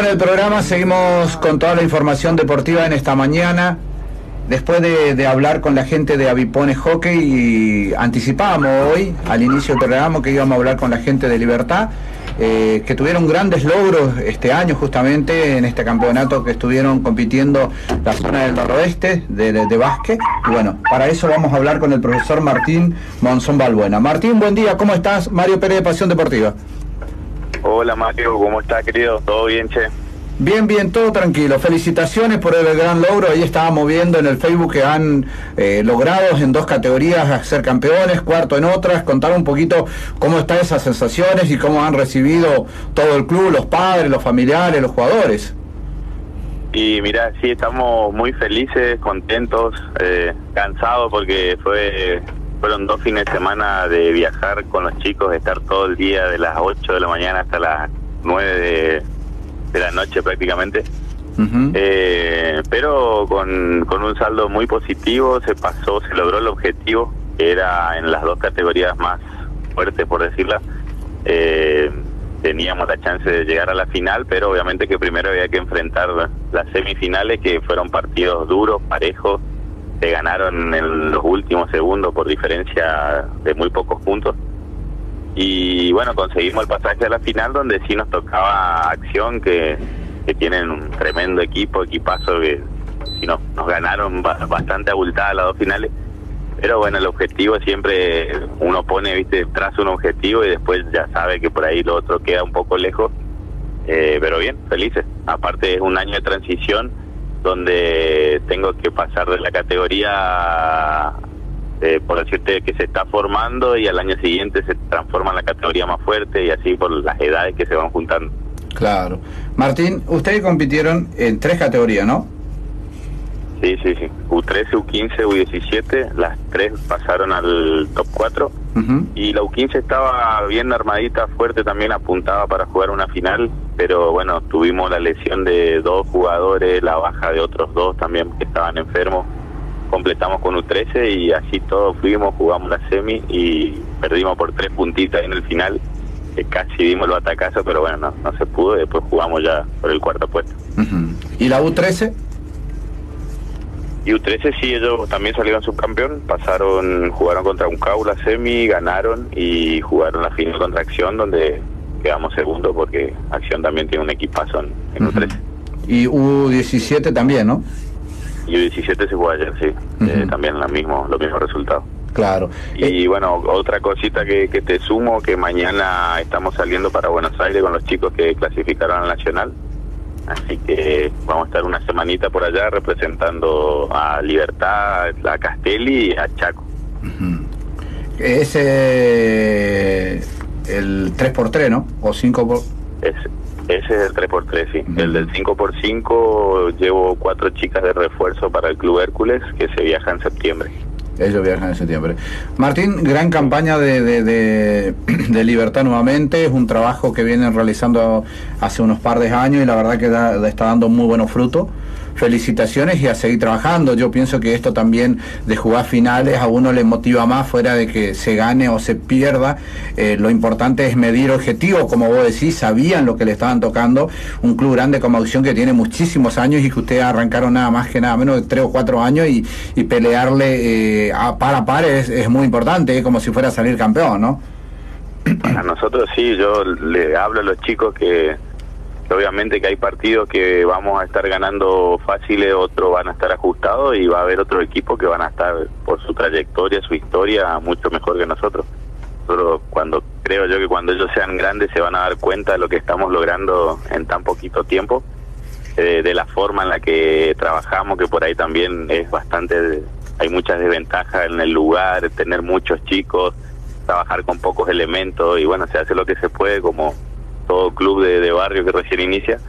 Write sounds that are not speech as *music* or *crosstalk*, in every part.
En el programa, seguimos con toda la información deportiva en esta mañana. Después de, hablar con la gente de Avipone Hockey, y anticipábamos hoy, al inicio del programa, que íbamos a hablar con la gente de Libertad, eh, que tuvieron grandes logros este año justamente en este campeonato que estuvieron compitiendo la zona del noroeste de, de, básquet. Y bueno, para eso vamos a hablar con el profesor Martín Monzón Balbuena. Martín, buen día, ¿cómo estás? Mario Pérez de Pasión Deportiva. Hola Mario, ¿cómo estás querido? ¿Todo bien, che? Bien, bien, todo tranquilo. Felicitaciones por el gran logro. Ahí estábamos viendo en el Facebook que han eh, logrado en dos categorías ser campeones, cuarto en otras. Contar un poquito cómo están esas sensaciones y cómo han recibido todo el club, los padres, los familiares, los jugadores. Y mira, sí, estamos muy felices, contentos, eh, cansados porque fue fueron dos fines de semana de viajar con los chicos, de estar todo el día de las 8 de la mañana hasta las 9 de, la noche prácticamente. eh, pero con, con un saldo muy positivo se pasó, se logró el objetivo, que era en las dos categorías más fuertes, por decirla. Eh, teníamos la chance de llegar a la final, pero obviamente que primero había que enfrentar las semifinales, que fueron partidos duros, parejos, se ganaron en los últimos segundos por diferencia de muy pocos puntos. Y bueno, conseguimos el pasaje a la final donde sí nos tocaba Acción, que, que tienen un tremendo equipo, equipazo que si nos, nos ganaron bastante abultada las dos finales. Pero bueno, el objetivo siempre uno pone, viste, traza un objetivo y después ya sabe que por ahí lo otro queda un poco lejos. Eh, pero bien, felices. Aparte es un año de transición donde tengo que pasar de la categoría, eh, por decirte, que se está formando y al año siguiente se transforma en la categoría más fuerte y así por las edades que se van juntando. Claro. Martín, ustedes compitieron en tres categorías, ¿no? Sí, sí, sí. U13, U15, U17, las tres pasaron al top 4. Y la U15 estaba bien armadita, fuerte también, apuntaba para jugar una final. Pero bueno, tuvimos la lesión de dos jugadores, la baja de otros dos también que estaban enfermos. Completamos con U13 y así todos fuimos, jugamos la semi y perdimos por tres puntitas en el final. Que casi dimos el batacazo, pero bueno, no, no se pudo. Después jugamos ya por el cuarto puesto. ¿Y la U13? Y U13 sí, ellos también salieron subcampeón, pasaron, jugaron contra un la semi, ganaron y jugaron la final contra Acción donde quedamos segundo porque Acción también tiene un equipazo en, U13. Y U17 también, ¿no? Y U17 se jugó ayer, sí, eh, también lo mismo, los mismos resultados. Claro. Y eh, bueno, otra cosita que, que te sumo, que mañana estamos saliendo para Buenos Aires con los chicos que clasificaron al Nacional. Así que vamos a estar una semanita por allá representando a Libertad, a Castelli y a Chaco. Ese el 3x3, ¿no? O 5 por... ese es el 3x3, sí. El del 5x5 llevo cuatro chicas de refuerzo para el Club Hércules que se viaja en septiembre. Ellos viajan en septiembre. Martín, gran campaña *clears throat* de, libertad nuevamente. Es un trabajo que vienen realizando hace unos par de años y la verdad que está dando muy buenos frutos felicitaciones y a seguir trabajando. Yo pienso que esto también de jugar finales a uno le motiva más fuera de que se gane o se pierda. Eh, lo importante es medir objetivos, como vos decís, sabían lo que le estaban tocando. Un club grande como Acción que tiene muchísimos años y que ustedes arrancaron nada más que nada menos de tres o cuatro años y, pelearle eh, a par a par es, muy importante, es como si fuera a salir campeón, ¿no? A nosotros sí, yo le hablo a los chicos que obviamente que hay partidos que vamos a estar ganando fáciles, otros van a estar ajustados y va a haber otros equipos que van a estar por su trayectoria, su historia, mucho mejor que nosotros. Pero cuando creo yo que cuando ellos sean grandes se van a dar cuenta de lo que estamos logrando en tan poquito tiempo, eh, de la forma en la que trabajamos, que por ahí también es bastante, hay muchas desventajas en el lugar, tener muchos chicos, trabajar con pocos elementos y bueno, se hace lo que se puede como todo club de, barrio que recién inicia.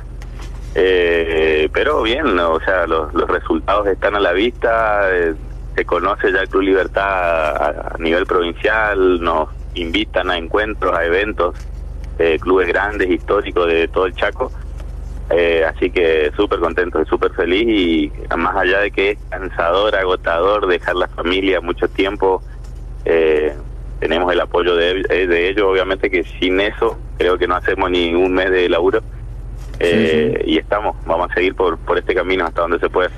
Eh, pero bien, o sea, los, resultados están a la vista, eh, se conoce ya el Club Libertad a, nivel provincial, nos invitan a encuentros, a eventos, eh, clubes grandes, históricos de todo el Chaco. así que súper contento súper feliz y más allá de que es cansador, agotador dejar la familia mucho tiempo, tenemos el apoyo de, de ellos, obviamente que sin eso creo que no hacemos ni un mes de laburo. eh, y estamos, vamos a seguir por, por este camino hasta donde se puede.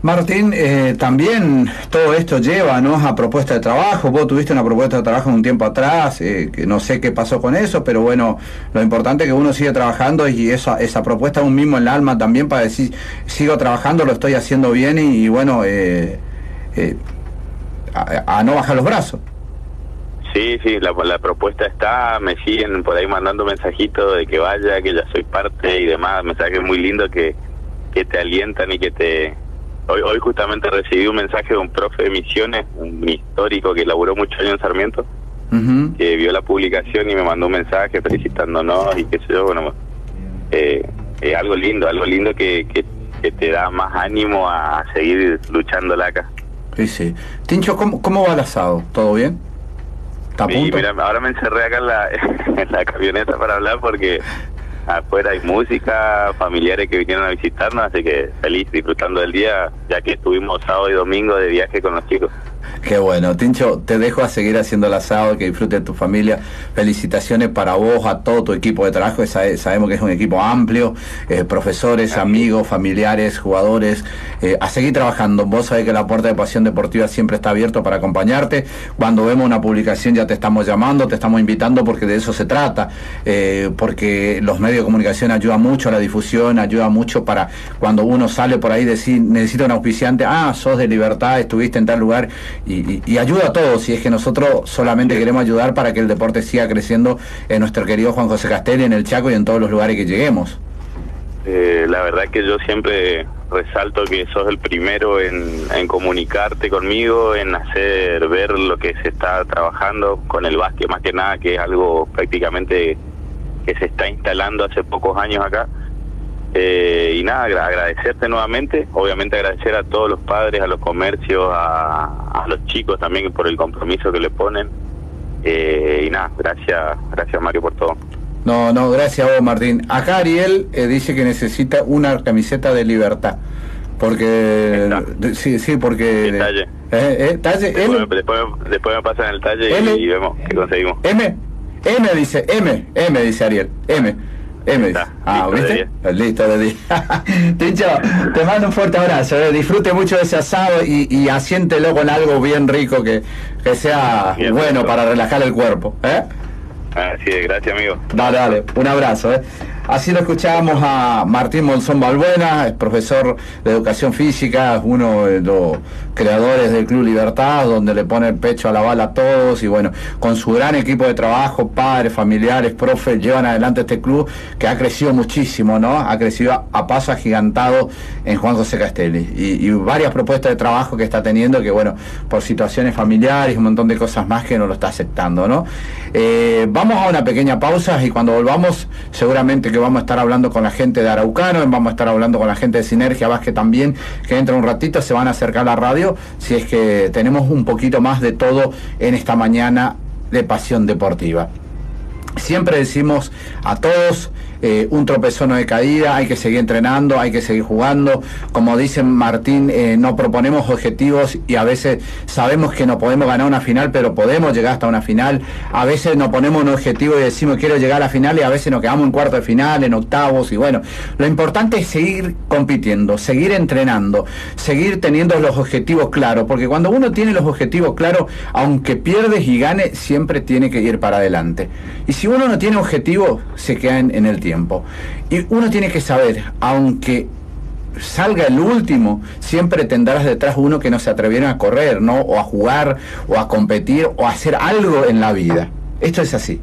Martín, eh, también todo esto lleva ¿no? a propuesta de trabajo. Vos tuviste una propuesta de trabajo un tiempo atrás, eh, que no sé qué pasó con eso, pero bueno, lo importante es que uno sigue trabajando y esa, esa propuesta un mismo en el alma también para decir, sigo trabajando, lo estoy haciendo bien y, bueno, eh, a, no bajar los brazos. Sí, sí, la, la propuesta está, me siguen por ahí mandando mensajitos de que vaya, que ya soy parte y demás, mensajes muy lindos que, que te alientan y que te Hoy, hoy justamente recibí un mensaje de un profe de misiones, un histórico que laburó muchos años en Sarmiento, que vio la publicación y me mandó un mensaje felicitándonos y qué sé yo, bueno, eh, algo lindo, algo lindo que, que, te da más ánimo a seguir luchando la acá. Sí, sí. Tincho, ¿cómo, cómo va el asado? ¿Todo bien? Sí, mira, ahora me encerré acá en la, *laughs* en la camioneta para hablar porque afuera hay música, familiares que vinieron a visitarnos, así que feliz disfrutando del día, ya que estuvimos sábado y domingo de viaje con los chicos. Qué bueno, Tincho, te dejo a seguir haciendo el asado, que disfrute tu familia. Felicitaciones para vos, a todo tu equipo de trabajo. Sabemos que es un equipo amplio, eh, profesores, amigos, familiares, jugadores. Eh, a seguir trabajando. Vos sabés que la puerta de Pasión Deportiva siempre está abierta para acompañarte. Cuando vemos una publicación ya te estamos llamando, te estamos invitando porque de eso se trata. Eh, porque los medios de comunicación ayudan mucho a la difusión, ayuda mucho para cuando uno sale por ahí decir, necesita un auspiciante, ah, sos de libertad, estuviste en tal lugar y, ayuda a todos. si es que nosotros solamente queremos ayudar para que el deporte siga creciendo en nuestro querido Juan José Castelli, en el Chaco y en todos los lugares que lleguemos. Eh, la verdad que yo siempre resalto que sos el primero en, comunicarte conmigo, en hacer ver lo que se está trabajando con el básquet, más que nada, que es algo prácticamente que se está instalando hace pocos años acá. Eh, y nada, agradecerte nuevamente, obviamente agradecer a todos los padres, a los comercios, a, los chicos también por el compromiso que le ponen. Eh, y nada, gracias, gracias Mario por todo. No, no, gracias a vos Martín. Acá Ariel eh, dice que necesita una camiseta de libertad. Porque... Sí, sí, porque... El talle. Eh, talle después, después, después, me pasan el talle y vemos qué conseguimos. M, M dice, M, M dice Ariel, M. M. Ah, ¿viste? Listo de día. *laughs* Tincho, te mando un fuerte abrazo. Eh. Disfrute mucho de ese asado y, y asiéntelo con algo bien rico que, que sea bueno para relajar el cuerpo. ¿eh? Así es, gracias amigo. Dale, dale, un abrazo. ¿eh? Así lo escuchábamos a Martín Monzón Balbuena, es profesor de educación física, uno de los creadores del Club Libertad, donde le pone el pecho a la bala a todos y bueno, con su gran equipo de trabajo, padres, familiares, profes, llevan adelante este club que ha crecido muchísimo, ¿no? Ha crecido a, paso agigantado en Juan José Castelli y, varias propuestas de trabajo que está teniendo que bueno, por situaciones familiares, un montón de cosas más que no lo está aceptando, ¿no? Eh, vamos a una pequeña pausa y cuando volvamos seguramente que vamos a estar hablando con la gente de Araucano, vamos a estar hablando con la gente de Sinergia Vázquez también, que entra un ratito, se van a acercar a la radio, si es que tenemos un poquito más de todo en esta mañana de Pasión Deportiva. Siempre decimos a todos, eh, un tropezón de caída, hay que seguir entrenando, hay que seguir jugando. Como dice Martín, eh, no proponemos objetivos y a veces sabemos que no podemos ganar una final, pero podemos llegar hasta una final. A veces nos ponemos un objetivo y decimos quiero llegar a la final y a veces nos quedamos en cuarto de final, en octavos y bueno, lo importante es seguir compitiendo, seguir entrenando, seguir teniendo los objetivos claros, porque cuando uno tiene los objetivos claros, aunque pierdes y gane, siempre tiene que ir para adelante. Y si uno no tiene objetivos, se queda en el tiempo. Y uno tiene que saber, aunque salga el último, siempre tendrás detrás uno que no se atrevieron a correr, ¿no? O a jugar, o a competir, o a hacer algo en la vida. Esto es así.